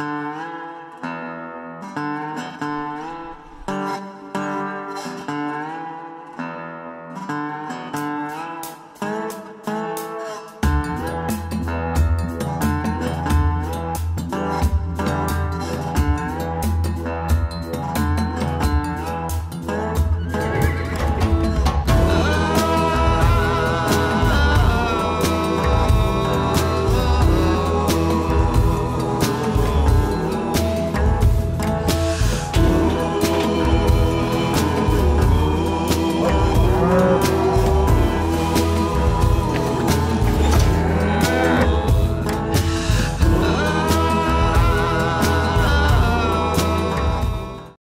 you